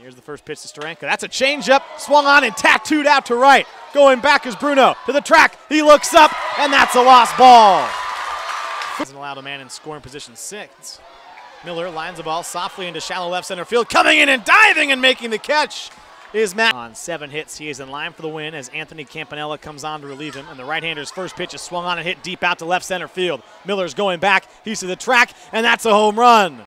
Here's the first pitch to Steranko. That's a changeup, swung on and tattooed out to right. Going back is Bruno to the track. He looks up, and that's a lost ball. Doesn't allow a man in scoring position six. Miller lines the ball softly into shallow left center field. Coming in and diving and making the catch is Matt. On seven hits, he is in line for the win as Anthony Campanella comes on to relieve him. And the right-hander's first pitch is swung on and hit deep out to left center field. Miller's going back. He's to the track, and that's a home run.